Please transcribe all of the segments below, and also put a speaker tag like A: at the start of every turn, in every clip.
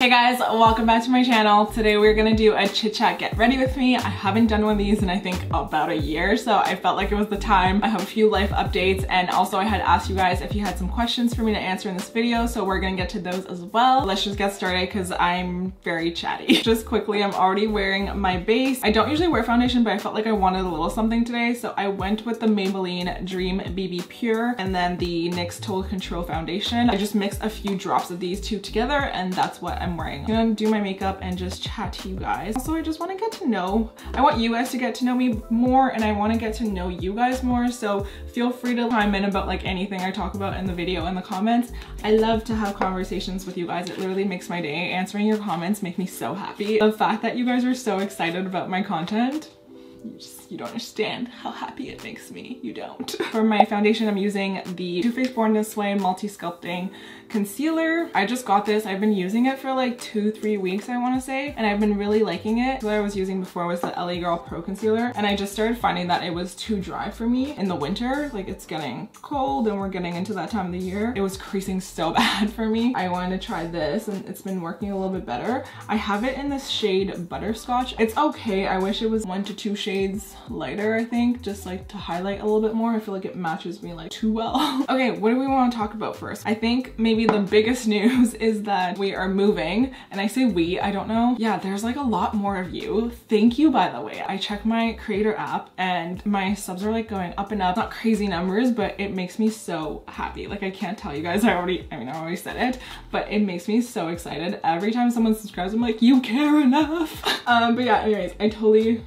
A: Hey guys, welcome back to my channel. Today we're gonna do a chit chat get ready with me. I haven't done one of these in I think about a year, so I felt like it was the time. I have a few life updates and also I had asked you guys if you had some questions for me to answer in this video, so we're gonna get to those as well. Let's just get started because I'm very chatty. Just quickly, I'm already wearing my base. I don't usually wear foundation, but I felt like I wanted a little something today, so I went with the Maybelline Dream BB Pure and then the NYX Total Control Foundation. I just mixed a few drops of these two together and that's what I'm I'm wearing. I'm gonna do my makeup and just chat to you guys. Also, I just wanna get to know, I want you guys to get to know me more and I wanna get to know you guys more. So feel free to chime in about like anything I talk about in the video in the comments. I love to have conversations with you guys. It literally makes my day. Answering your comments make me so happy. The fact that you guys are so excited about my content, you just, you don't understand how happy it makes me. You don't. For my foundation, I'm using the Too Faced Born This Way Multi-Sculpting Concealer. I just got this. I've been using it for like two, three weeks, I want to say, and I've been really liking it. What I was using before was the LA Girl Pro Concealer, and I just started finding that it was too dry for me in the winter. Like it's getting cold and we're getting into that time of the year. It was creasing so bad for me. I wanted to try this and it's been working a little bit better. I have it in this shade Butterscotch. It's okay. I wish it was one to two shades lighter, I think, just like to highlight a little bit more. I feel like it matches me like too well. okay, what do we want to talk about first? I think maybe the biggest news is that we are moving and I say we, I don't know. Yeah, there's like a lot more of you. Thank you, by the way. I check my creator app and my subs are like going up and up. Not crazy numbers, but it makes me so happy. Like I can't tell you guys, I already, I mean, I already said it, but it makes me so excited. Every time someone subscribes, I'm like, you care enough. Um, but yeah, anyways, I totally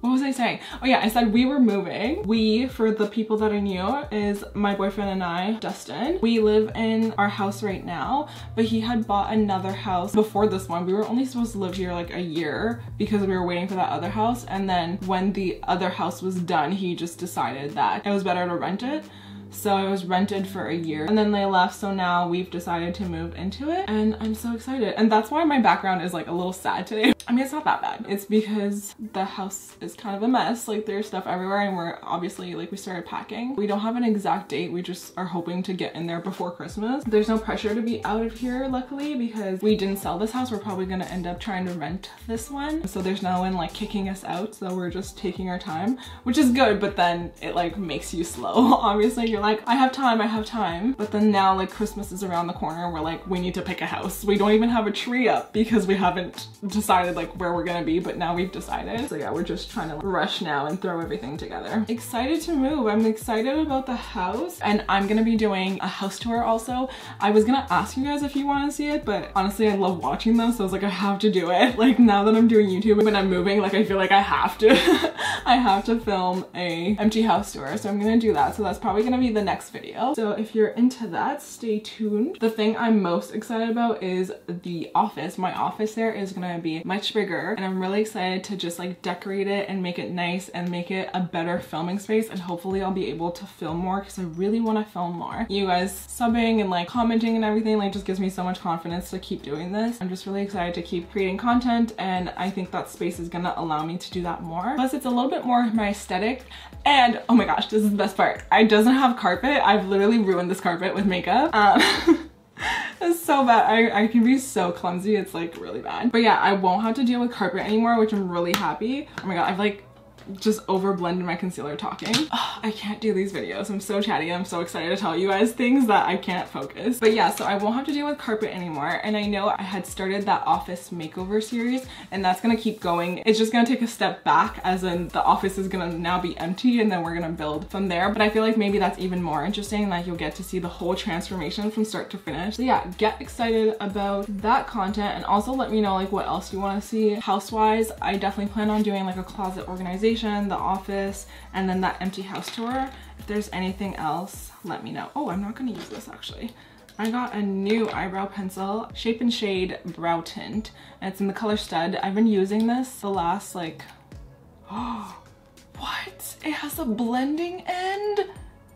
A: what was I saying? Oh yeah, I said we were moving. We, for the people that I knew, is my boyfriend and I, Dustin. We live in our house right now, but he had bought another house before this one. We were only supposed to live here like a year because we were waiting for that other house. And then when the other house was done, he just decided that it was better to rent it. So I was rented for a year and then they left. So now we've decided to move into it and I'm so excited. And that's why my background is like a little sad today. I mean, it's not that bad. It's because the house is kind of a mess. Like there's stuff everywhere and we're obviously like we started packing. We don't have an exact date. We just are hoping to get in there before Christmas. There's no pressure to be out of here luckily because we didn't sell this house. We're probably gonna end up trying to rent this one. So there's no one like kicking us out. So we're just taking our time, which is good. But then it like makes you slow. obviously you're like, I have time, I have time. But then now like Christmas is around the corner and we're like, we need to pick a house. We don't even have a tree up because we haven't decided like where we're gonna be, but now we've decided. So yeah, we're just trying to rush now and throw everything together. Excited to move. I'm excited about the house and I'm gonna be doing a house tour also. I was gonna ask you guys if you wanna see it, but honestly, I love watching them. So I was like, I have to do it. Like now that I'm doing YouTube, when I'm moving, like I feel like I have to, I have to film a empty house tour. So I'm gonna do that. So that's probably gonna be the next video. So if you're into that, stay tuned. The thing I'm most excited about is the office. My office there is gonna be much bigger and I'm really excited to just like decorate it and make it nice and make it a better filming space and hopefully I'll be able to film more because I really want to film more. You guys subbing and like commenting and everything like just gives me so much confidence to keep doing this. I'm just really excited to keep creating content and I think that space is gonna allow me to do that more. Plus it's a little bit more my aesthetic and oh my gosh, this is the best part. I doesn't have carpet. I've literally ruined this carpet with makeup. Um, it's so bad. I, I can be so clumsy. It's like really bad. But yeah, I won't have to deal with carpet anymore, which I'm really happy. Oh my god, I've like just over blended my concealer talking. Oh, I can't do these videos. I'm so chatty. I'm so excited to tell you guys things that I can't focus. But yeah, so I won't have to deal with carpet anymore. And I know I had started that office makeover series and that's gonna keep going. It's just gonna take a step back as in the office is gonna now be empty and then we're gonna build from there. But I feel like maybe that's even more interesting. Like you'll get to see the whole transformation from start to finish. So yeah, get excited about that content and also let me know like what else you wanna see. House-wise, I definitely plan on doing like a closet organization the office, and then that empty house tour. If there's anything else, let me know. Oh, I'm not gonna use this actually. I got a new eyebrow pencil, Shape and Shade Brow Tint, and it's in the color Stud. I've been using this the last like, oh, what? It has a blending end?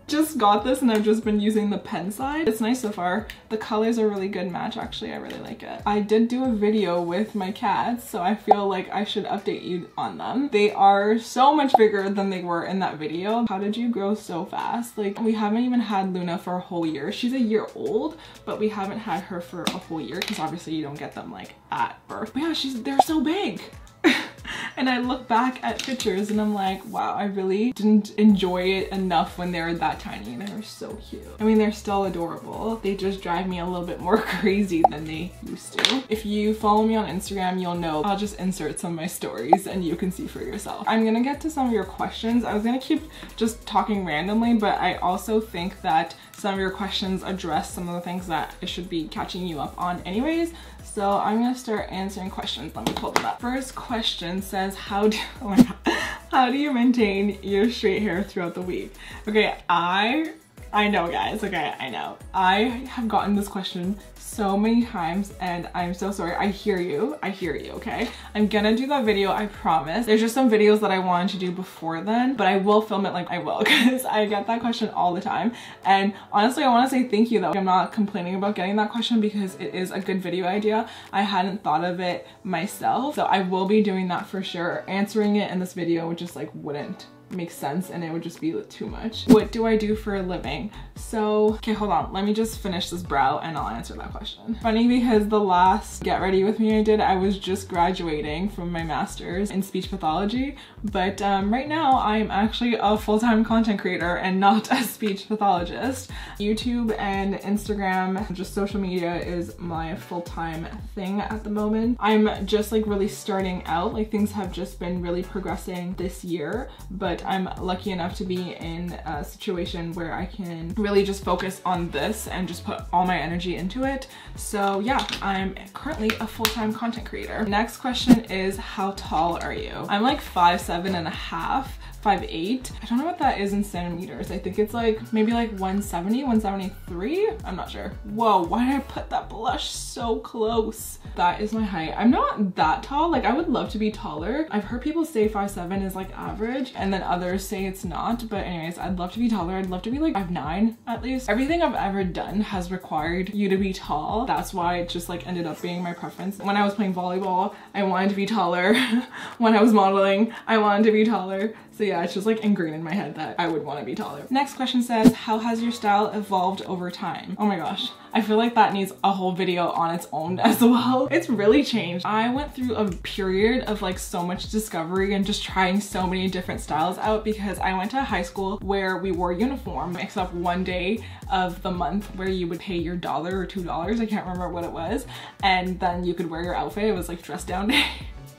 A: Just got this and I've just been using the pen side. It's nice so far. The colors are really good match actually. I really like it. I did do a video with my cats so I feel like I should update you on them. They are so much bigger than they were in that video. How did you grow so fast? Like we haven't even had Luna for a whole year. She's a year old but we haven't had her for a whole year because obviously you don't get them like at birth. But yeah, she's they're so big. and I look back at pictures and I'm like, wow, I really didn't enjoy it enough when they were that tiny. They were so cute. I mean, they're still adorable. They just drive me a little bit more crazy than they used to. If you follow me on Instagram, you'll know I'll just insert some of my stories and you can see for yourself. I'm gonna get to some of your questions. I was gonna keep just talking randomly, but I also think that some of your questions address some of the things that I should be catching you up on anyways. So I'm gonna start answering questions. Let me pull them up. First question says, how do, oh my God, how do you maintain your straight hair throughout the week? Okay, I I know guys, okay, I know. I have gotten this question so many times and I'm so sorry. I hear you, I hear you, okay? I'm gonna do that video, I promise. There's just some videos that I wanted to do before then, but I will film it like I will because I get that question all the time. And honestly, I wanna say thank you though. I'm not complaining about getting that question because it is a good video idea. I hadn't thought of it myself. So I will be doing that for sure. Answering it in this video just like wouldn't make sense and it would just be too much. What do I do for a living? So, okay, hold on. Let me just finish this brow and I'll answer that question. Funny because the last Get Ready With Me I did, I was just graduating from my master's in speech pathology. But um, right now I'm actually a full-time content creator and not a speech pathologist. YouTube and Instagram, just social media is my full-time thing at the moment. I'm just like really starting out. Like things have just been really progressing this year, but I'm lucky enough to be in a situation where I can really just focus on this and just put all my energy into it. So yeah, I'm currently a full-time content creator. Next question is how tall are you? I'm like five seven and a half five eight. I don't know what that is in centimeters. I think it's like maybe like 170, 173. I'm not sure. Whoa, why did I put that blush so close? That is my height. I'm not that tall. Like I would love to be taller. I've heard people say five seven is like average and then others say it's not. But anyways, I'd love to be taller. I'd love to be like five nine at least. Everything I've ever done has required you to be tall. That's why it just like ended up being my preference. When I was playing volleyball, I wanted to be taller. when I was modeling, I wanted to be taller. So yeah, it's just like ingrained in my head that I would want to be taller. Next question says, how has your style evolved over time? Oh my gosh. I feel like that needs a whole video on its own as well. It's really changed. I went through a period of like so much discovery and just trying so many different styles out because I went to high school where we wore uniform except one day of the month where you would pay your dollar or two dollars. I can't remember what it was. And then you could wear your outfit. It was like dress down day.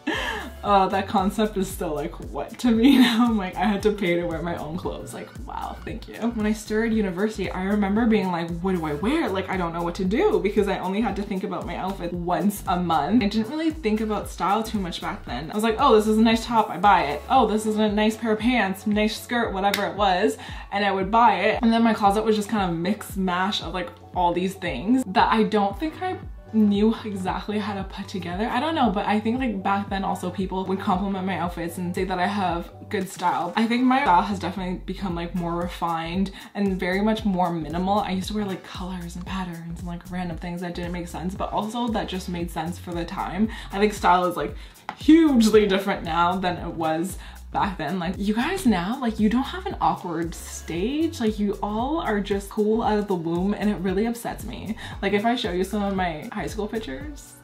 A: uh, that concept is still like what to me now. I'm like, I had to pay to wear my own clothes. Like, wow, thank you. When I started university, I remember being like, what do I wear? Like, I don't know what to do because I only had to think about my outfit once a month. I didn't really think about style too much back then. I was like, oh, this is a nice top, I buy it. Oh, this is a nice pair of pants, nice skirt, whatever it was. And I would buy it. And then my closet was just kind of mix mash of like all these things that I don't think I knew exactly how to put together. I don't know, but I think like back then also people would compliment my outfits and say that I have good style. I think my style has definitely become like more refined and very much more minimal. I used to wear like colors and patterns and like random things that didn't make sense, but also that just made sense for the time. I think style is like hugely different now than it was back then. Like you guys now, like you don't have an awkward stage. Like you all are just cool out of the womb and it really upsets me. Like if I show you some of my high school pictures,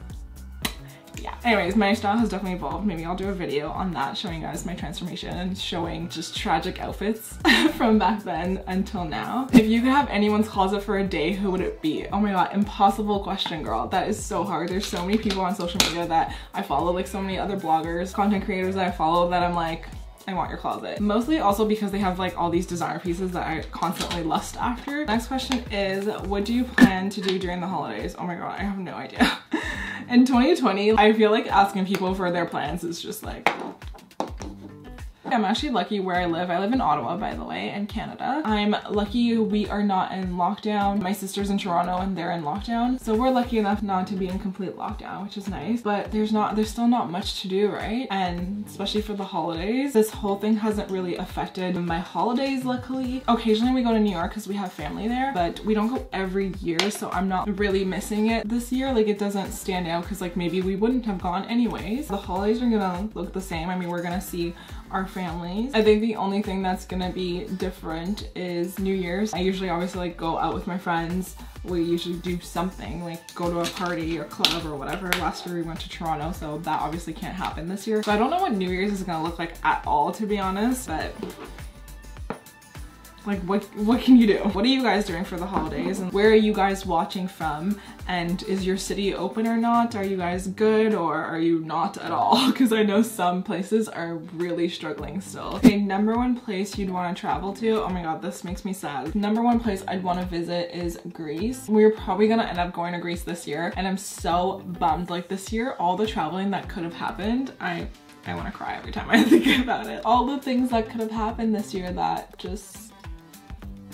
A: yeah. Anyways, my style has definitely evolved. Maybe I'll do a video on that showing you guys my transformation and showing just tragic outfits from back then until now. If you could have anyone's closet for a day, who would it be? Oh my god, impossible question, girl. That is so hard. There's so many people on social media that I follow, like so many other bloggers, content creators that I follow that I'm like, I want your closet. Mostly also because they have like all these designer pieces that I constantly lust after. Next question is, what do you plan to do during the holidays? Oh my god, I have no idea. In 2020, I feel like asking people for their plans is just like, I'm actually lucky where I live. I live in Ottawa, by the way, in Canada. I'm lucky we are not in lockdown. My sister's in Toronto and they're in lockdown. So we're lucky enough not to be in complete lockdown, which is nice. But there's not, there's still not much to do, right? And especially for the holidays, this whole thing hasn't really affected my holidays, luckily. Occasionally we go to New York because we have family there, but we don't go every year. So I'm not really missing it this year. Like it doesn't stand out because like maybe we wouldn't have gone anyways. The holidays are gonna look the same. I mean, we're gonna see our families. I think the only thing that's gonna be different is New Year's. I usually always like go out with my friends. We usually do something like go to a party or club or whatever. Last year we went to Toronto, so that obviously can't happen this year. So I don't know what New Year's is gonna look like at all, to be honest, but like what what can you do? What are you guys doing for the holidays? And where are you guys watching from? And is your city open or not? Are you guys good or are you not at all? Because i know some places are really struggling still. Okay number one place you'd want to travel to oh my god this makes me sad. Number one place i'd want to visit is greece. We're probably gonna end up going to greece this year and i'm so bummed. Like this year all the traveling that could have happened i I want to cry every time I think about it. All the things that could have happened this year that just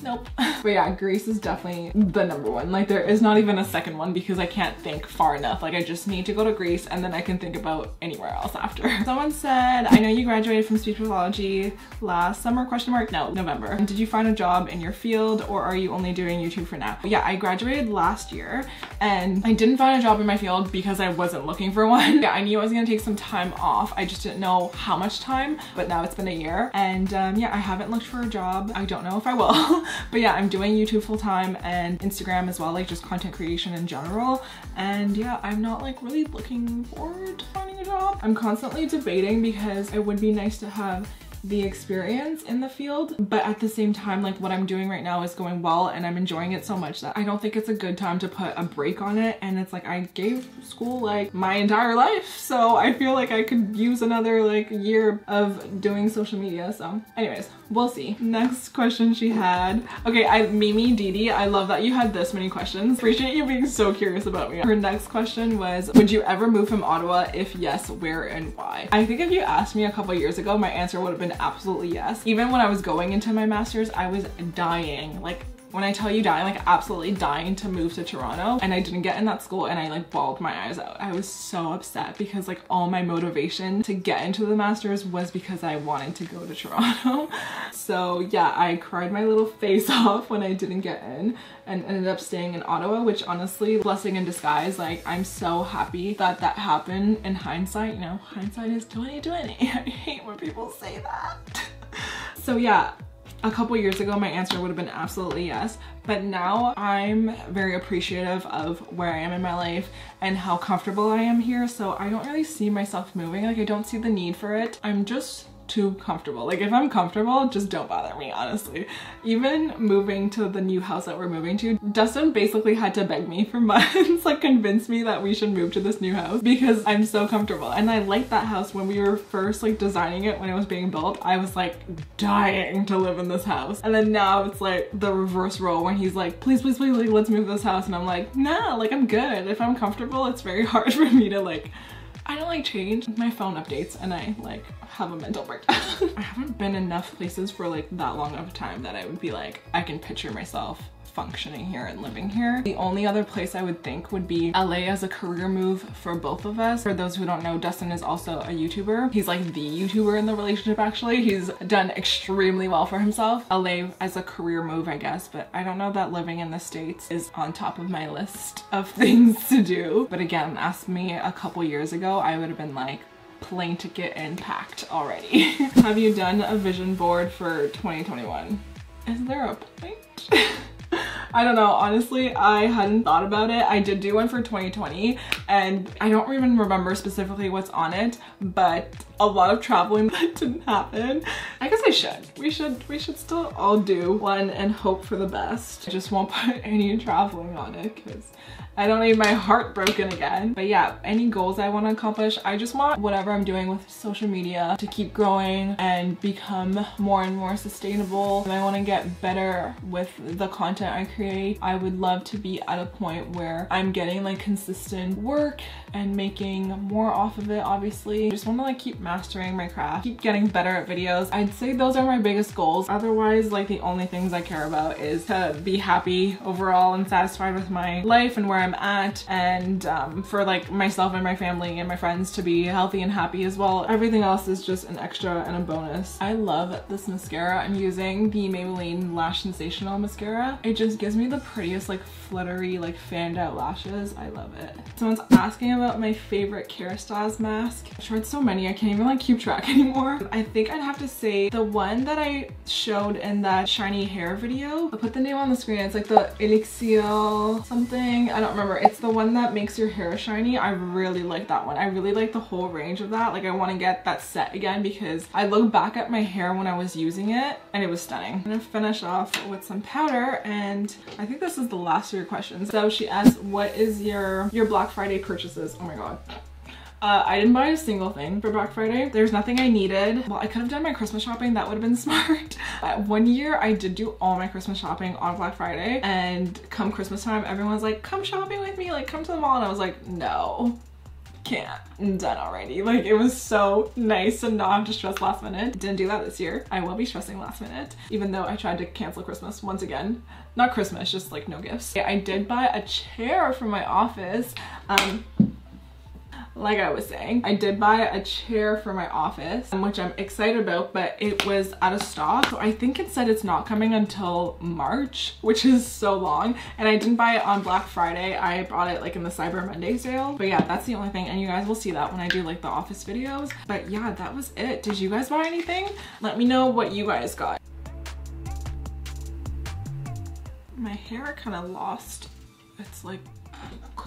A: Nope. but yeah, Greece is definitely the number one. Like there is not even a second one because I can't think far enough. Like I just need to go to Greece and then I can think about anywhere else after. Someone said, I know you graduated from speech pathology last summer, question mark? No, November. Did you find a job in your field or are you only doing YouTube for now? Yeah, I graduated last year and I didn't find a job in my field because I wasn't looking for one. yeah, I knew I was gonna take some time off. I just didn't know how much time, but now it's been a year. And um, yeah, I haven't looked for a job. I don't know if I will. but yeah, I'm doing YouTube full time and Instagram as well, like just content creation in general. And yeah, I'm not like really looking forward to finding a job. I'm constantly debating because it would be nice to have the experience in the field but at the same time like what I'm doing right now is going well and I'm enjoying it so much that I don't think it's a good time to put a break on it and it's like I gave school like my entire life so I feel like I could use another like year of doing social media so anyways we'll see. Next question she had. Okay I Mimi Didi I love that you had this many questions. Appreciate you being so curious about me. Her next question was would you ever move from Ottawa? If yes where and why? I think if you asked me a couple years ago my answer would have been absolutely yes. Even when I was going into my master's, I was dying. Like when I tell you dying, like absolutely dying to move to Toronto and I didn't get in that school and I like bawled my eyes out. I was so upset because like all my motivation to get into the masters was because I wanted to go to Toronto. so yeah, I cried my little face off when I didn't get in and ended up staying in Ottawa, which honestly, blessing in disguise. Like I'm so happy that that happened in hindsight. You know, hindsight is 2020. I hate when people say that. so yeah, a couple years ago, my answer would have been absolutely yes. But now I'm very appreciative of where I am in my life and how comfortable I am here. So I don't really see myself moving. Like I don't see the need for it. I'm just too comfortable. Like if I'm comfortable, just don't bother me, honestly. Even moving to the new house that we're moving to, Dustin basically had to beg me for months, like convince me that we should move to this new house because I'm so comfortable. And I liked that house when we were first like designing it when it was being built. I was like dying to live in this house. And then now it's like the reverse role when he's like, please, please, please, like, let's move this house. And I'm like, nah, like I'm good. If I'm comfortable, it's very hard for me to like I don't like change. My phone updates and I like have a mental breakdown. I haven't been enough places for like that long of a time that I would be like, I can picture myself functioning here and living here. The only other place I would think would be LA as a career move for both of us. For those who don't know, Dustin is also a YouTuber. He's like the YouTuber in the relationship actually. He's done extremely well for himself. LA as a career move, I guess, but I don't know that living in the States is on top of my list of things to do. But again, ask me a couple years ago, I would have been like, plane ticket and packed already. have you done a vision board for 2021? Is there a point? I don't know, honestly, I hadn't thought about it. I did do one for 2020 and I don't even remember specifically what's on it, but a lot of traveling that didn't happen. I guess I should. We should we should still all do one and hope for the best. I just won't put any traveling on it because I don't need my heart broken again. But yeah, any goals I want to accomplish, I just want whatever I'm doing with social media to keep growing and become more and more sustainable. And I want to get better with the content I create. I would love to be at a point where I'm getting like consistent work and making more off of it obviously. I just want to like keep mastering my craft, keep getting better at videos. I'd say those are my biggest goals. Otherwise like the only things I care about is to be happy overall and satisfied with my life and where I'm at and um, for like myself and my family and my friends to be healthy and happy as well. Everything else is just an extra and a bonus. I love this mascara. I'm using the Maybelline Lash Sensational Mascara. It just gives me the prettiest like fluttery like fanned out lashes. I love it. Someone's asking about my favorite Kerastase mask. I've tried so many I can't even like keep track anymore. I think I'd have to say the one that I showed in that shiny hair video. I'll put the name on the screen. It's like the Elixir something. I don't remember. It's the one that makes your hair shiny. I really like that one. I really like the whole range of that. Like I want to get that set again because I look back at my hair when I was using it and it was stunning. I'm gonna finish off with some powder and I think this is the last of your questions. So she asked, what is your, your Black Friday purchases? Oh my God. Uh, I didn't buy a single thing for Black Friday. There's nothing I needed. Well, I could have done my Christmas shopping. That would have been smart. But one year I did do all my Christmas shopping on Black Friday and come Christmas time, everyone's like, come shopping with me, like come to the mall. And I was like, no, can't. I'm done already. Like it was so nice to not have to stress last minute. Didn't do that this year. I will be stressing last minute, even though I tried to cancel Christmas once again. Not Christmas, just like no gifts. I did buy a chair for my office. Um, like I was saying, I did buy a chair for my office, um, which I'm excited about, but it was out of stock. So I think it said it's not coming until March, which is so long. And I didn't buy it on Black Friday. I bought it like in the Cyber Monday sale. But yeah, that's the only thing. And you guys will see that when I do like the office videos. But yeah, that was it. Did you guys buy anything? Let me know what you guys got. My hair kind of lost. It's like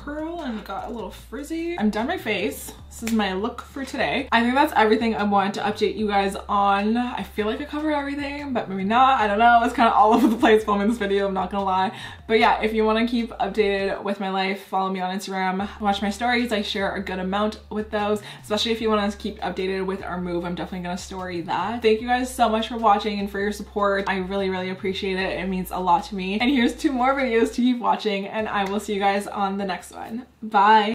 A: curl and got a little frizzy. I'm done my face. This is my look for today. I think that's everything I wanted to update you guys on. I feel like I covered everything, but maybe not. I don't know. It's kind of all over the place filming this video, I'm not gonna lie. But yeah, if you want to keep updated with my life, follow me on Instagram, watch my stories. I share a good amount with those, especially if you want to keep updated with our move. I'm definitely gonna story that. Thank you guys so much for watching and for your support. I really, really appreciate it. It means a lot to me. And here's two more videos to keep watching and I will see you guys on the next one. Bye.